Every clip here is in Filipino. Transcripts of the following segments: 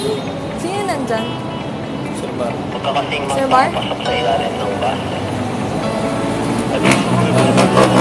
Sino nandyan? Sir Bar. Magkakanting magpapasok sa ilalim ng bus. Ah. Sir Bar?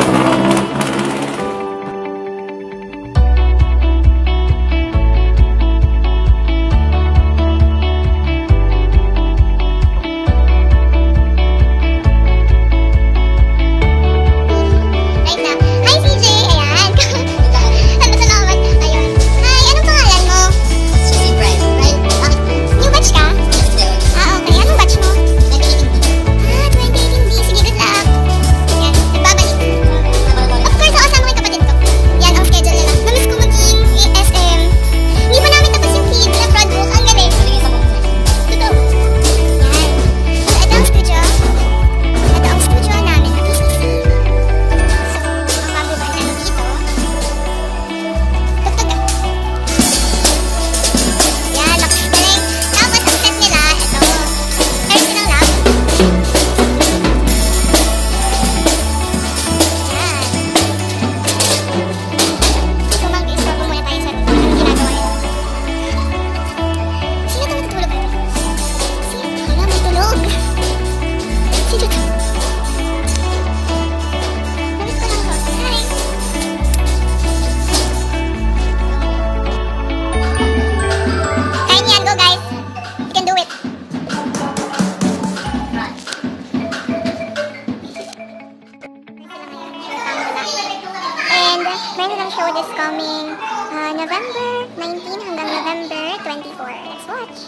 Show this coming uh, November 19 hanggang November 24. Let's watch!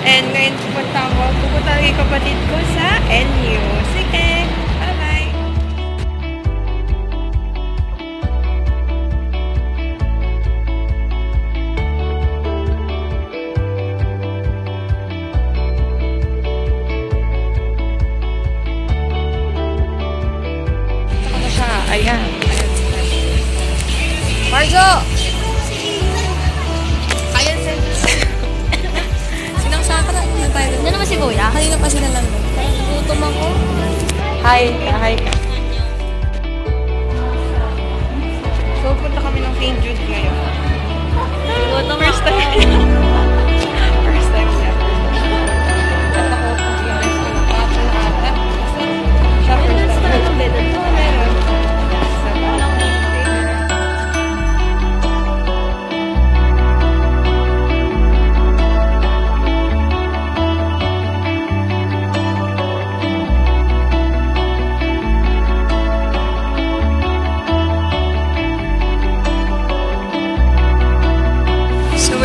And ngayon pupunta ako, pupunta yung kapatid ko sa NU.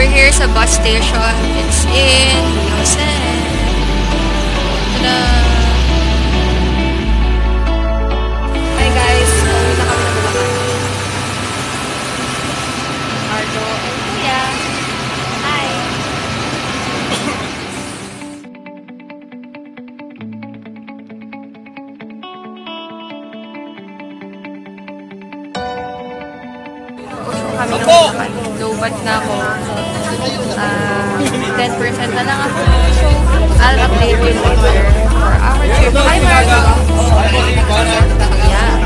We're here sa bus station. It's in Yosen. Tada! Low-bat na ako. Ah, 10% na lang ako. So, I'll update you later for our trip. Hi! Yeah.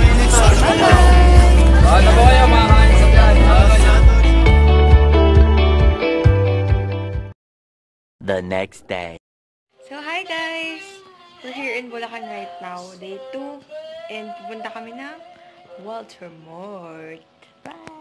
Bye-bye! Ano ba kayo mga kain sa the next day. So, hi guys! We're here in Bulacan right now, day 2. And pupunta kami ng Walter Mort. Bye!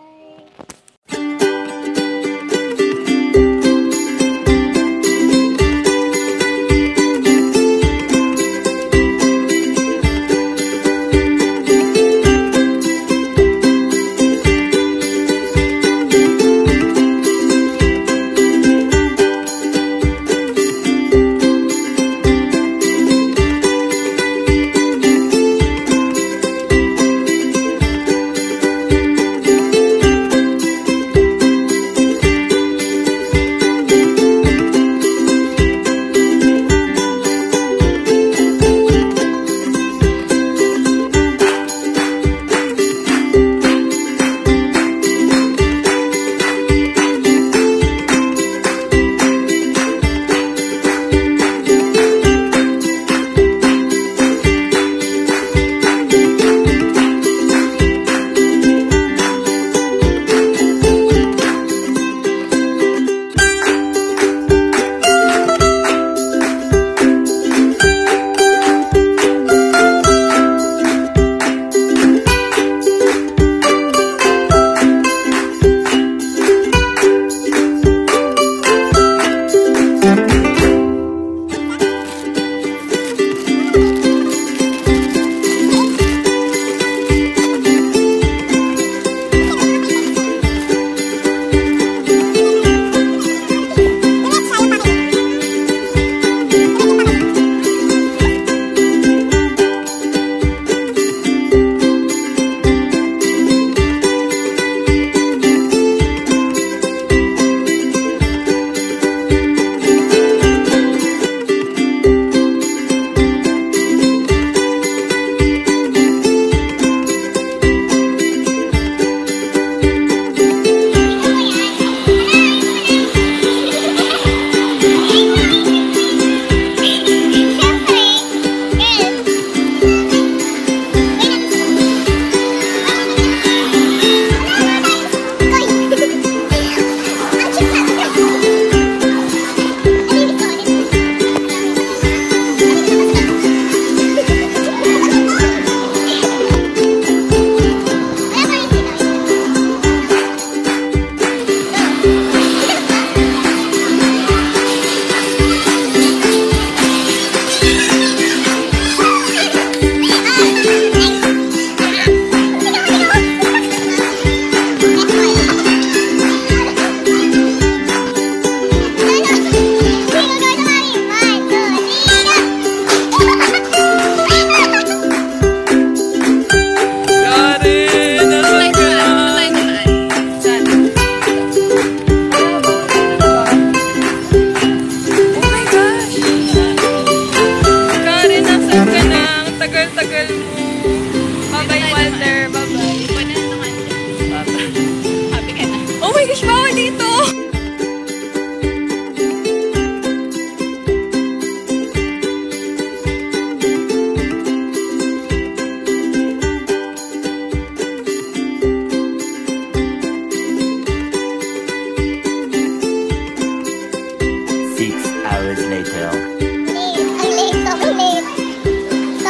Thank you.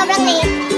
palavra.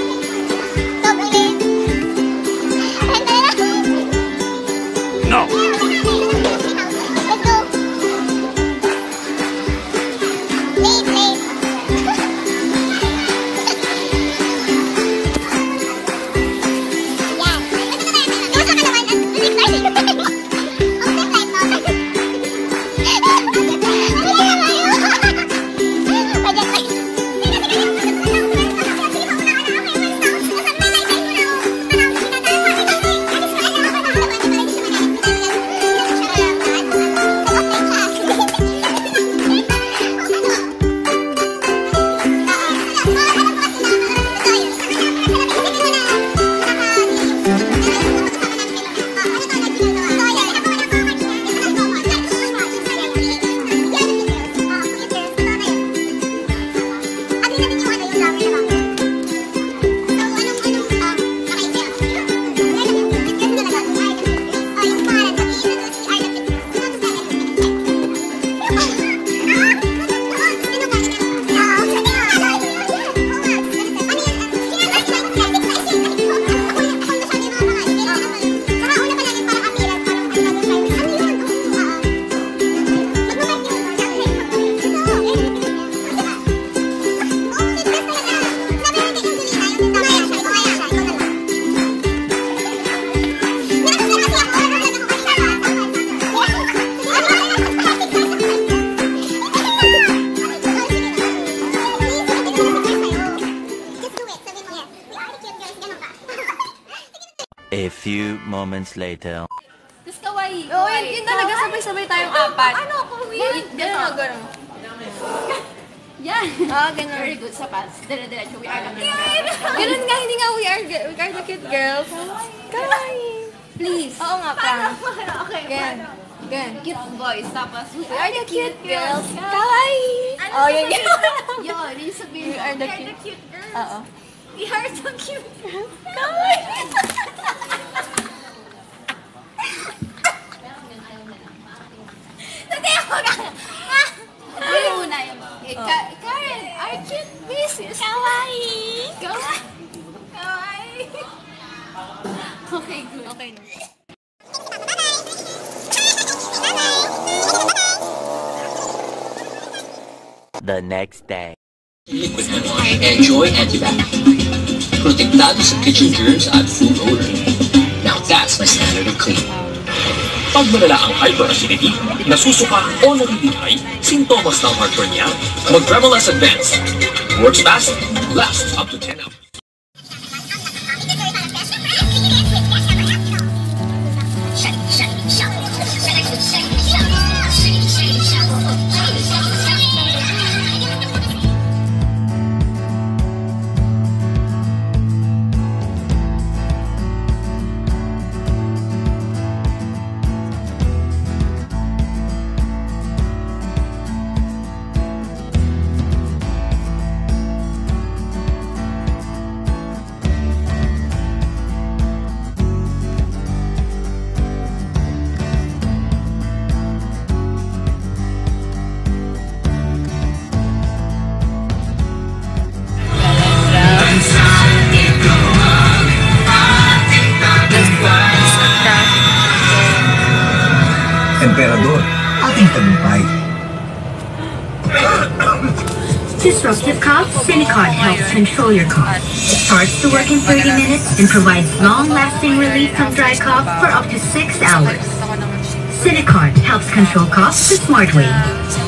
Moments later. Tapos kawaii. Oo, yun, yun talaga sabay-sabay tayong apat. Ano ako weird? Ganun o, ganun. Yan. Ah, ganun. Very good sa pass. Dire-diretso. We are the Ganun nga, hindi nga we are, we are the cute girls. Kawaii. Please. Oo nga, prank. Okay. Gan. Gan. Cute boys. Tapos we We are the cute girls. Kawaii. Ano Oh, yun sabihin? Yun, yung sabihin. We are the cute- girls. Oo. We are the cute girls. Hindi Okay, good. Okay na. The next day. Liquid na Enjoy antibac. Protektado sa kitchen germs at food odor. Now that's my standard of clean. Pag malala ang hyperacidity, nasusuka o nalilingay, sintomas ng heartburn yan. Mag-Remolas Advance. Works fast, lasts up to 10 hours. Disruptive cough, Cinecard helps control your cough. It starts to work in 30 minutes and provides long-lasting relief from dry cough for up to 6 hours. Cinecard helps control cough the smart way.